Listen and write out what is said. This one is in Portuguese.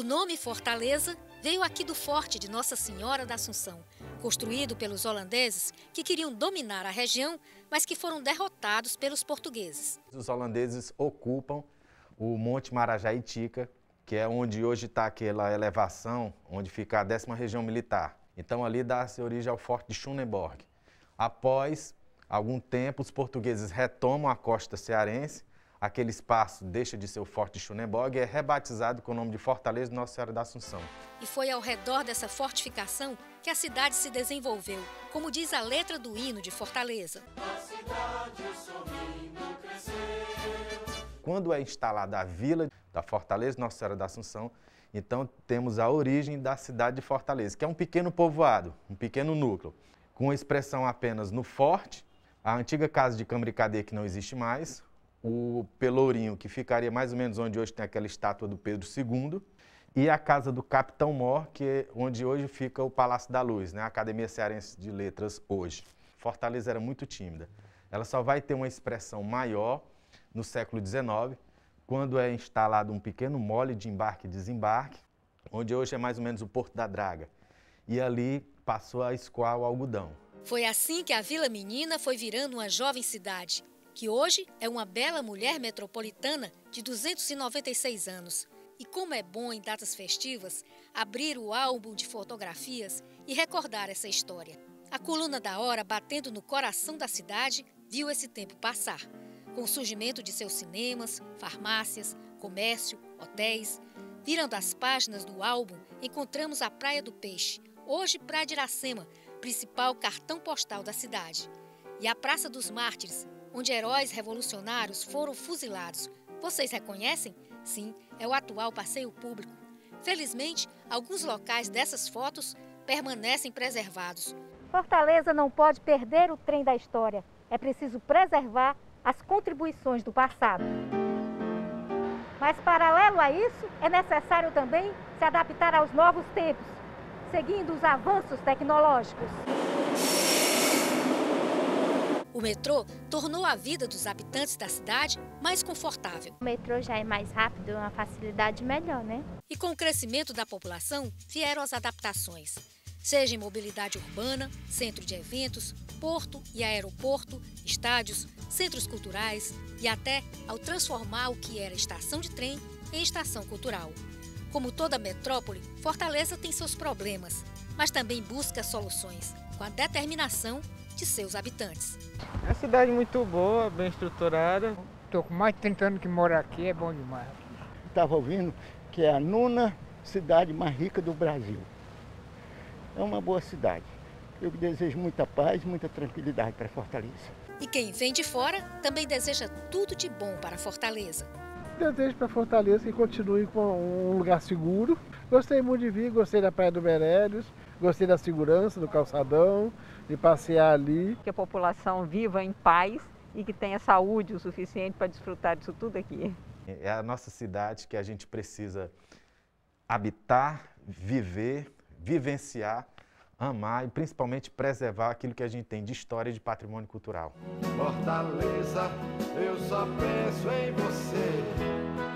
O nome Fortaleza veio aqui do Forte de Nossa Senhora da Assunção, construído pelos holandeses que queriam dominar a região, mas que foram derrotados pelos portugueses. Os holandeses ocupam o Monte Marajaitica, que é onde hoje está aquela elevação, onde fica a décima região militar. Então ali dá-se origem ao Forte de Schunenborg. Após algum tempo, os portugueses retomam a costa cearense, aquele espaço deixa de ser o Forte de Schunenborg e é rebatizado com o nome de Fortaleza Nossa Senhora da Assunção. E foi ao redor dessa fortificação que a cidade se desenvolveu, como diz a letra do hino de Fortaleza. A cidade sorrindo cresceu. Quando é instalada a vila da Fortaleza Nossa Senhora da Assunção, então temos a origem da cidade de Fortaleza, que é um pequeno povoado, um pequeno núcleo com expressão apenas no forte, a antiga casa de e cadeia que não existe mais, o Pelourinho, que ficaria mais ou menos onde hoje tem aquela estátua do Pedro II, e a casa do Capitão Mor, que é onde hoje fica o Palácio da Luz, né? a Academia Cearense de Letras hoje. Fortaleza era muito tímida. Ela só vai ter uma expressão maior no século XIX, quando é instalado um pequeno mole de embarque e desembarque, onde hoje é mais ou menos o Porto da Draga. E ali passou a escoar o algodão. Foi assim que a Vila Menina foi virando uma jovem cidade, que hoje é uma bela mulher metropolitana de 296 anos. E como é bom em datas festivas abrir o álbum de fotografias e recordar essa história. A coluna da hora batendo no coração da cidade viu esse tempo passar, com o surgimento de seus cinemas, farmácias, comércio, hotéis. Virando as páginas do álbum, encontramos a Praia do Peixe, hoje Praia de Iracema, principal cartão postal da cidade. E a Praça dos Mártires, onde heróis revolucionários foram fuzilados. Vocês reconhecem? Sim, é o atual passeio público. Felizmente, alguns locais dessas fotos permanecem preservados. Fortaleza não pode perder o trem da história. É preciso preservar as contribuições do passado. Mas, paralelo a isso, é necessário também se adaptar aos novos tempos seguindo os avanços tecnológicos. O metrô tornou a vida dos habitantes da cidade mais confortável. O metrô já é mais rápido, uma facilidade melhor, né? E com o crescimento da população, vieram as adaptações. Seja em mobilidade urbana, centro de eventos, porto e aeroporto, estádios, centros culturais e até ao transformar o que era estação de trem em estação cultural. Como toda metrópole, Fortaleza tem seus problemas, mas também busca soluções com a determinação de seus habitantes. É uma cidade muito boa, bem estruturada. Estou com mais de 30 anos que moro aqui, é bom demais. Estava ouvindo que é a nona cidade mais rica do Brasil. É uma boa cidade. Eu desejo muita paz, muita tranquilidade para Fortaleza. E quem vem de fora também deseja tudo de bom para Fortaleza desejo para Fortaleza que continue com um lugar seguro. Gostei muito de vir, gostei da Praia do Meirelles, gostei da segurança, do calçadão, de passear ali. Que a população viva em paz e que tenha saúde o suficiente para desfrutar disso tudo aqui. É a nossa cidade que a gente precisa habitar, viver, vivenciar, amar e principalmente preservar aquilo que a gente tem de história e de patrimônio cultural. Fortaleza, eu só penso em você.